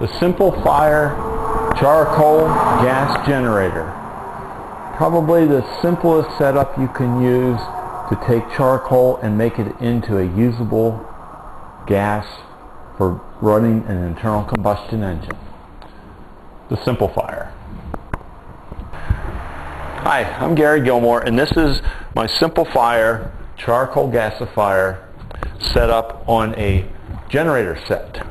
the Simple Fire charcoal gas generator. Probably the simplest setup you can use to take charcoal and make it into a usable gas for running an internal combustion engine. The Simple Fire. Hi, I'm Gary Gilmore and this is my Simple Fire charcoal gasifier set up on a generator set.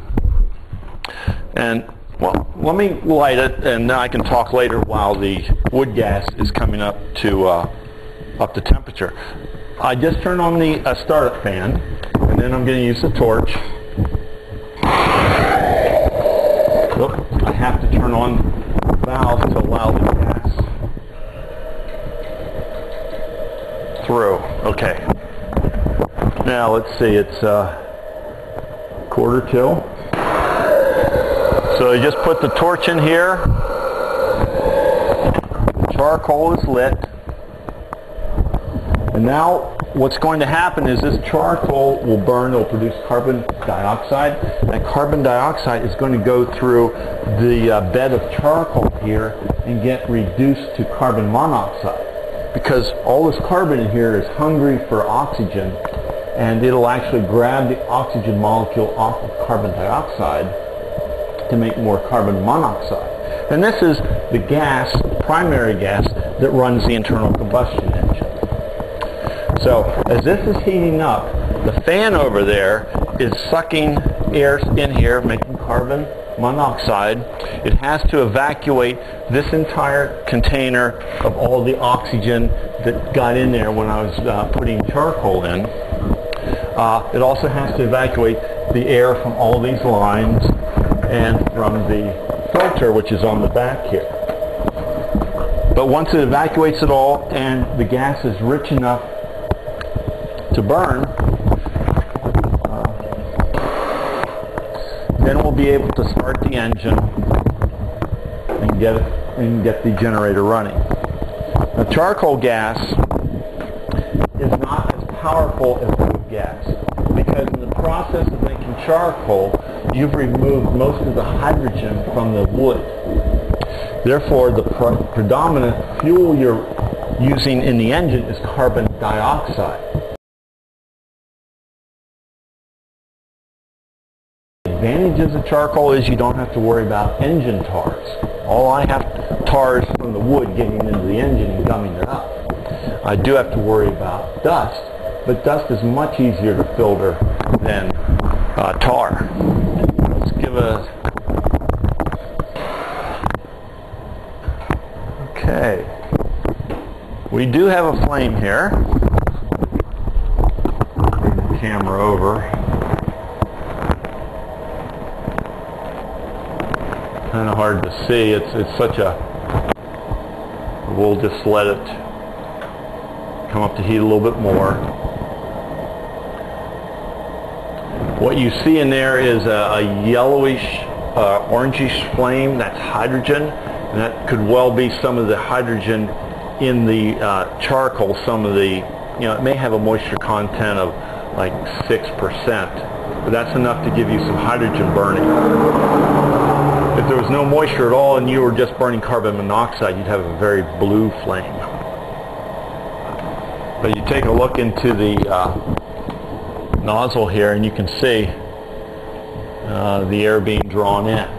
And well, let me light it and then I can talk later while the wood gas is coming up to uh, up to temperature. I just turned on the uh, startup fan and then I'm going to use the torch. Oop, I have to turn on the valve to allow the gas through. Okay. Now let's see, it's uh, quarter till. So you just put the torch in here. Charcoal is lit. And now what's going to happen is this charcoal will burn, it will produce carbon dioxide. That carbon dioxide is going to go through the uh, bed of charcoal here and get reduced to carbon monoxide. Because all this carbon in here is hungry for oxygen and it'll actually grab the oxygen molecule off of carbon dioxide to make more carbon monoxide. And this is the gas, primary gas, that runs the internal combustion engine. So as this is heating up, the fan over there is sucking air in here, making carbon monoxide. It has to evacuate this entire container of all the oxygen that got in there when I was uh, putting charcoal in. Uh, it also has to evacuate the air from all these lines and from the filter which is on the back here. But once it evacuates it all and the gas is rich enough to burn, uh, then we'll be able to start the engine and get it, and get the generator running. The charcoal gas is not as powerful as wood gas because in the process of making charcoal, you've removed most of the hydrogen from the wood. Therefore, the predominant fuel you're using in the engine is carbon dioxide. Advantages of charcoal is you don't have to worry about engine tars. All I have tars from the wood getting into the engine and gumming it up. I do have to worry about dust, but dust is much easier to filter than uh, tar. Let's give a okay. We do have a flame here. Bring the camera over. Kind of hard to see. It's it's such a we'll just let it come up to heat a little bit more What you see in there is a, a yellowish, uh, orangish flame. That's hydrogen. And that could well be some of the hydrogen in the uh, charcoal. Some of the, you know, it may have a moisture content of like 6%. But that's enough to give you some hydrogen burning. If there was no moisture at all and you were just burning carbon monoxide, you'd have a very blue flame. But you take a look into the uh, nozzle here and you can see uh, the air being drawn in.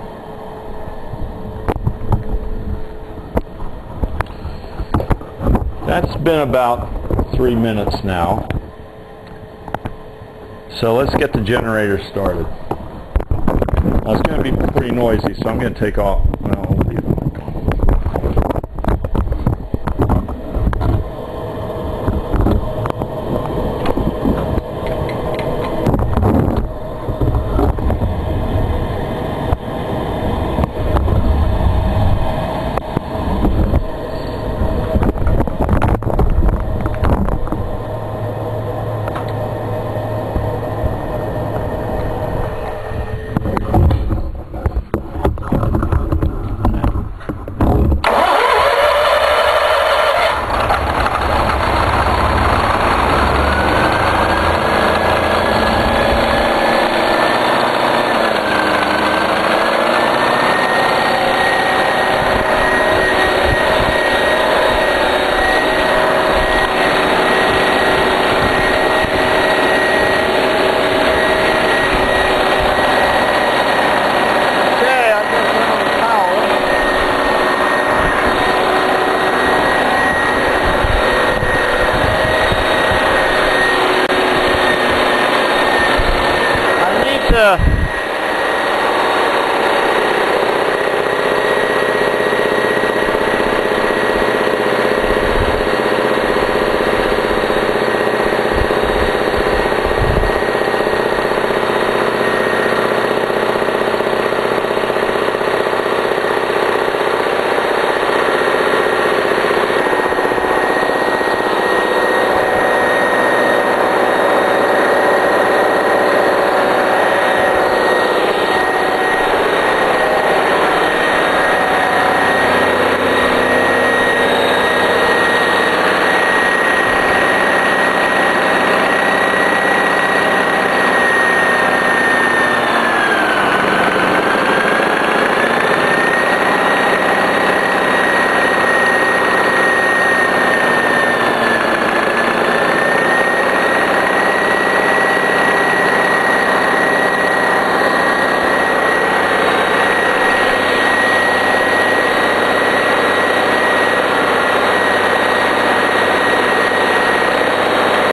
That's been about three minutes now. So let's get the generator started. Now it's going to be pretty noisy, so I'm going to take off